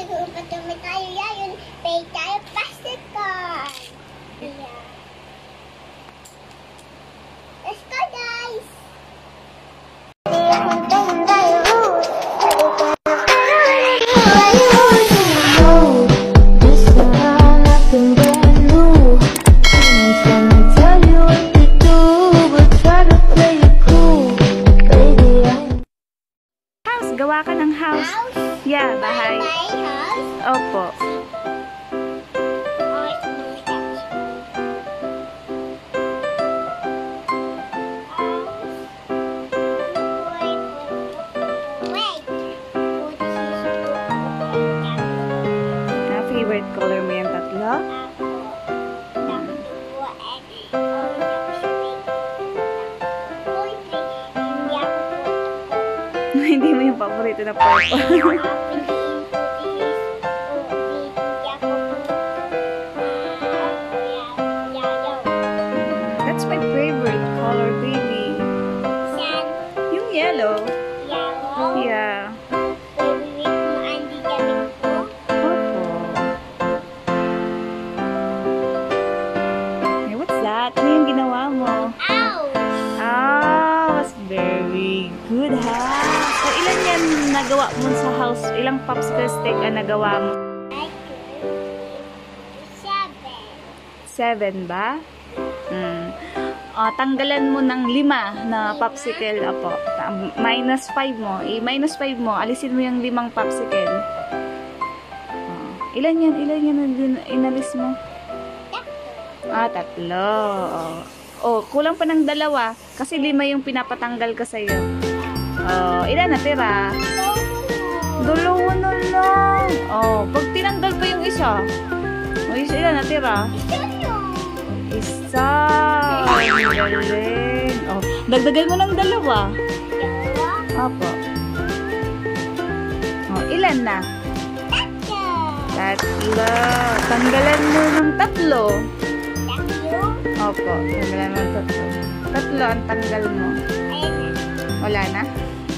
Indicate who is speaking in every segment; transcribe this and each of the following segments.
Speaker 1: siguro patumi tayo yayon. Pay tayo plastic
Speaker 2: gawa ka ng house.
Speaker 1: House?
Speaker 2: Yeah, bahay.
Speaker 1: My house?
Speaker 2: Opo. Hindi mo yung paborito na purple. nagawa mo sa house? Ilang popsicle stick ang nagawa mo? Seven ba? Hmm. O, tanggalan mo ng lima na popsicle. Ta- Minus five mo. I-minus five mo. Alisin mo yung limang popsicle. O, ilan yan? Ilan yan din- inalis mo? Ah, tatlo. Oh, kulang pa ng dalawa. Kasi lima yung pinapatanggal ko sa'yo. Oh, ilan natira? Dalawa na lang. Oh, pag tinanggal pa yung isa. Oh, isa ilan natira? Isa. Galing. Oh, dagdagan mo ng dalawa. Opo. Oh, ilan na? Tatlo. Tanggalan mo ng tatlo. Opo, tanggalan mo ng tatlo. Tatlo ang tanggal mo. Wala na?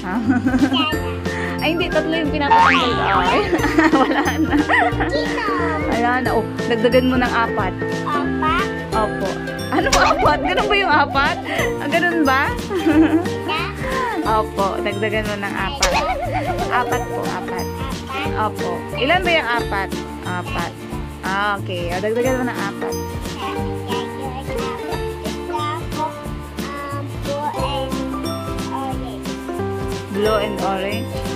Speaker 2: Ha? Ay, hindi. Tatlo yung pinapatanggal ko. Ay, wala na. Wala na. Oh, dagdagan mo ng apat. Opo. Ano ba apat? Ganun ba yung apat? Ah, ganun ba? Opo, dagdagan mo ng apat. Apat po, apat. Opo. Ilan ba yung apat? Apat. Ah, okay. O, dagdagan mo ng apat. Blue and orange.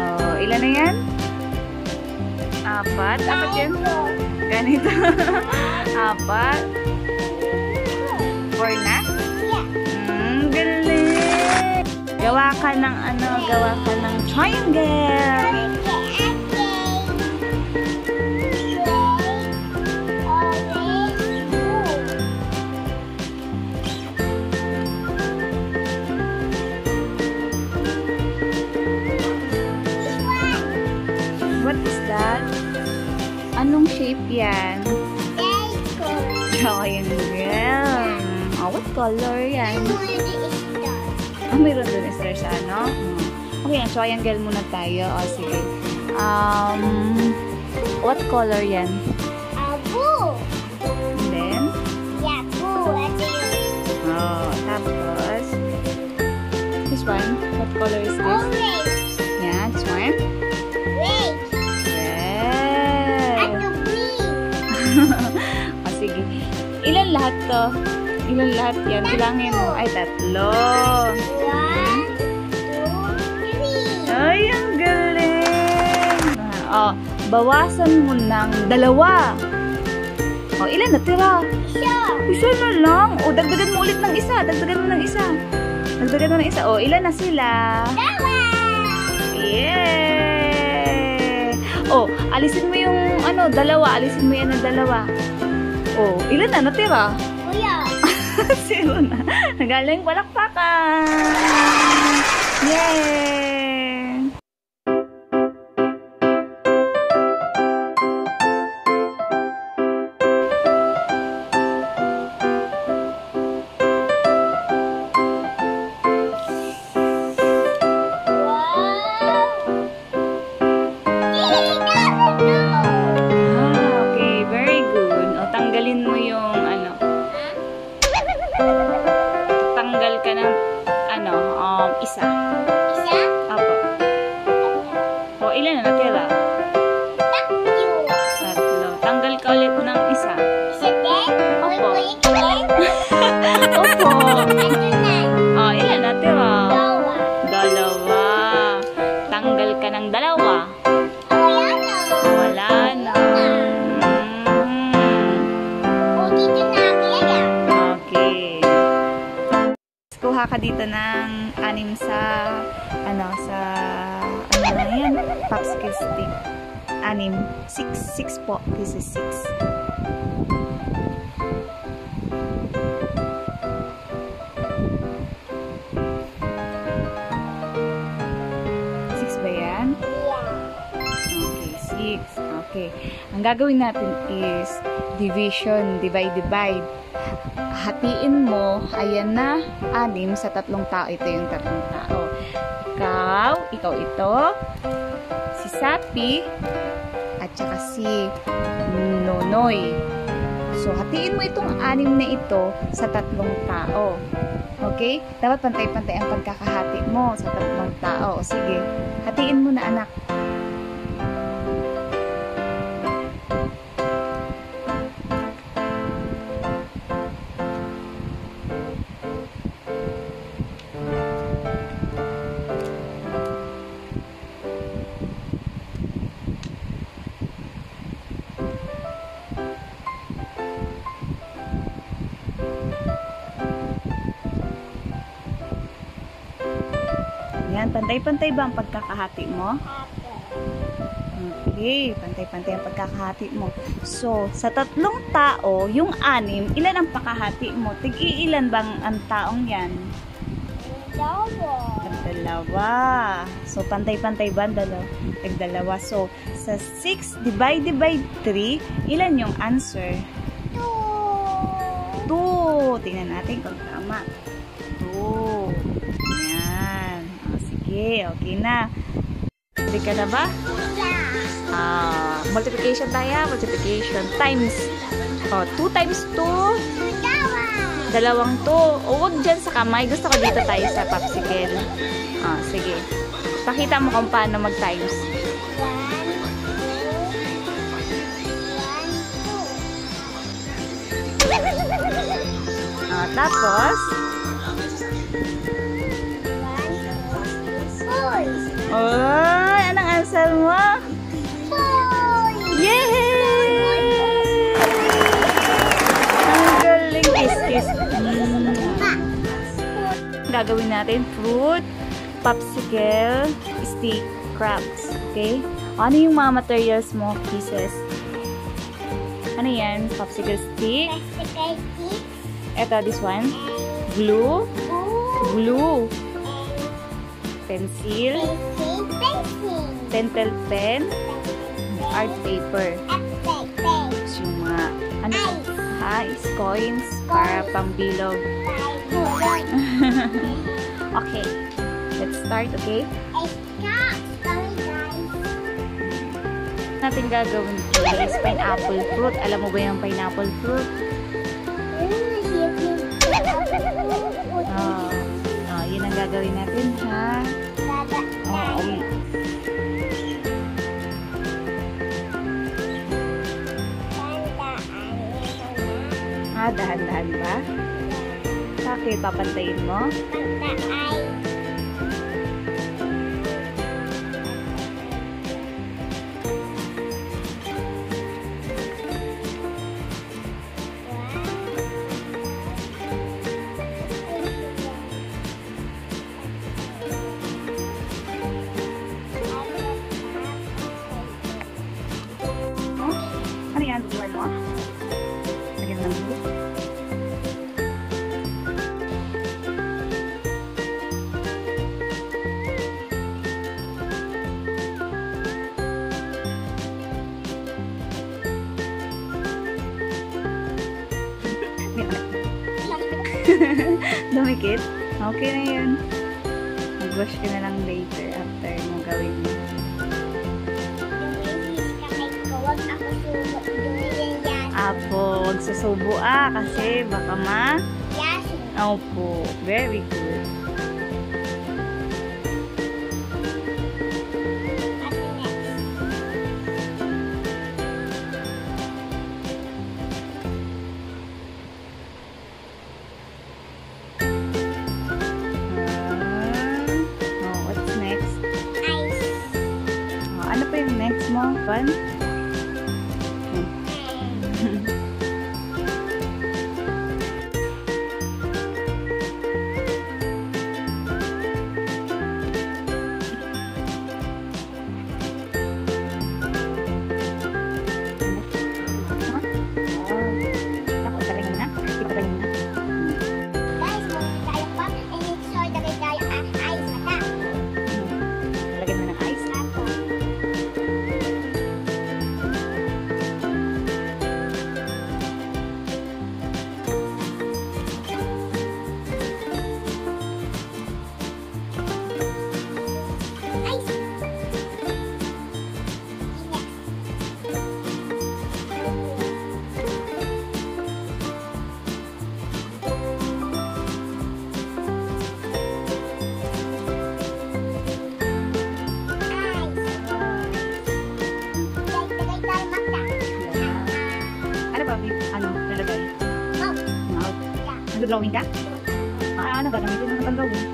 Speaker 2: Oh, ilan na yan? Apat? Apat yan? Ganito. Apat? Four na? Mm, galing. Gawa ka ng ano, gawa ka ng triangle. Color yan? Ah, mayroon dun star sa ano? Hmm. Okay. Triangle muna tayo. O, sige. Um, what color yan? And then, oh, tapos, this one. What color is this? Yeah, this one. Red. o, sige. Ilan lahat to? Ilan lahat yan? Bilangin mo. Ay, tatlo. Ay, ang galing! Oh, bawasan mo ng dalawa. Oh, ilan natira? Isa na lang. O, dagdagan mo ulit ng isa. Dagdagan mo ng isa. Dagdagan mo ng isa. O, ilan na sila? Yeah! Oh, alisin mo yung ano, dalawa. Alisin mo yan ng dalawa. Oh, ilan na natira? Zero na. Nagaling palakpakan. Ka dito ng anim sa, ano, sa, ano na yan, popsicle stick. Anim. Six, six po. This is six. Okay. Ang gagawin natin is division, divide, divide. Hatiin mo, ayan na, anim sa tatlong tao. Ito yung tatlong tao. Ikaw, ikaw ito, si Sapi, at saka si Nonoy. So, hatiin mo itong anim na ito sa tatlong tao. Okay? Dapat pantay-pantay ang pagkakahati mo sa tatlong tao. Sige, hatiin mo na anak. Pantay-pantay ba ang pagkakahati mo? Okay, pantay-pantay ang pagkakahati mo. So, sa tatlong tao, yung anim, ilan ang pakahati mo? Tig-iilan bang ang taong yan? Ang dalawa. So, pantay-pantay ba ang dalawa? Dalawa. So, sa 6 divided by 3, ilan yung answer? 2. Tingnan natin kung tama. O, sige, okay na. Ready ka na ba? Ah, multiplication tayo. Multiplication times. O, 2 times 2. Dalawang 2. O, huwag dyan sa kamay. Gusto ko dito tayo sa popsicle. Ah, sige. Pakita mo kung paano mag-times. Ah, tapos, Oy, anong answer mo? Yay! Ang galing. Kiss, kiss. Mm. Gagawin natin fruit, popsicle, stick, crabs. Okay? Ano yung mga materials mo, pieces? Ano yan? Popsicle stick. Ito, this one. Glue. Glue. Pencil. Pentel pen. Art paper. Mga, ano? Ice, coins, para pambilog. okay. Let's start, okay? natin gagawin is pineapple fruit. Alam mo ba yung pineapple fruit? Oh, oh yun ang gagawin natin, ha? Ha, dahan-dahan ba? Bakit? Papantayin mo? Dumikit? Okay na yun. Mag-wash ka na lang later after mo gawin mo. Apo, huwag susubo ah, kasi baka ma... Opo, very good. Fun? Nag-drawing ka? Ah, ano gagamitin mo ng drawing?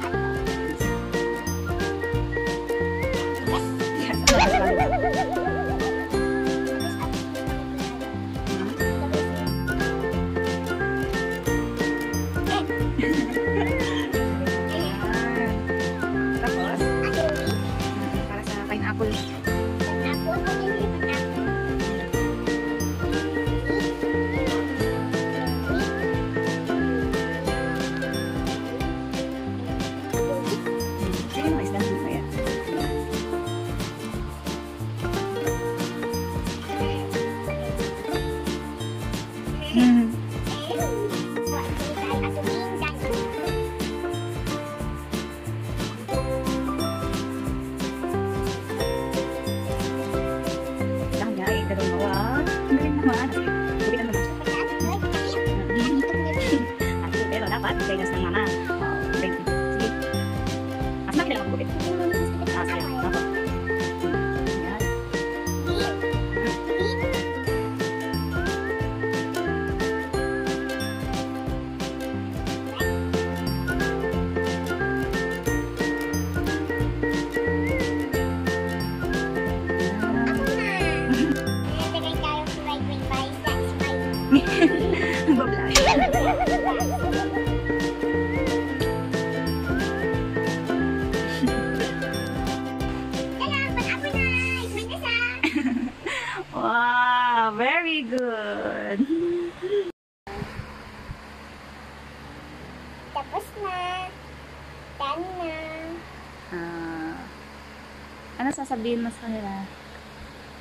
Speaker 2: Ano sasabihin mo sa kanila?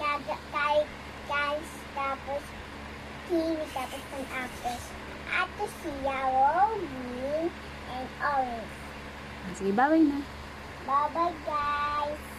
Speaker 1: Kahit guys, tapos kiwi, tapos ng apple. Ato si yellow, green, and orange.
Speaker 2: Sige, bye na.
Speaker 1: Bye-bye, guys.